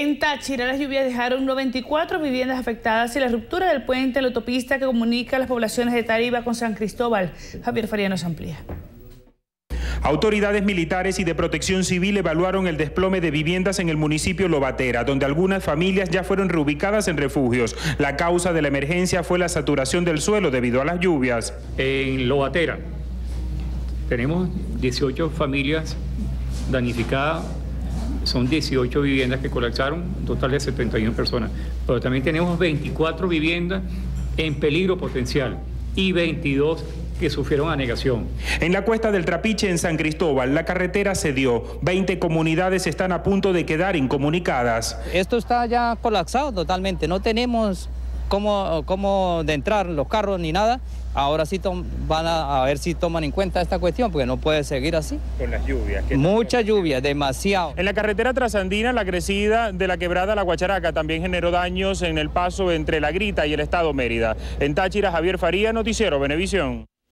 En Táchira, las lluvias dejaron 94 viviendas afectadas y la ruptura del puente en la autopista que comunica las poblaciones de Tariba con San Cristóbal. Javier Faría nos amplía. Autoridades militares y de protección civil evaluaron el desplome de viviendas en el municipio Lobatera, donde algunas familias ya fueron reubicadas en refugios. La causa de la emergencia fue la saturación del suelo debido a las lluvias. En Lobatera tenemos 18 familias danificadas, son 18 viviendas que colapsaron, un total de 71 personas. Pero también tenemos 24 viviendas en peligro potencial y 22 que sufrieron anegación. En la cuesta del Trapiche, en San Cristóbal, la carretera se dio. 20 comunidades están a punto de quedar incomunicadas. Esto está ya colapsado totalmente. No tenemos cómo, cómo de entrar los carros ni nada. Ahora sí van a, ver si toman en cuenta esta cuestión, porque no puede seguir así. Con las lluvias. Mucha lluvia, demasiado. En la carretera trasandina, la crecida de la quebrada La Guacharaca también generó daños en el paso entre La Grita y el Estado Mérida. En Táchira, Javier Faría, Noticiero Venevisión.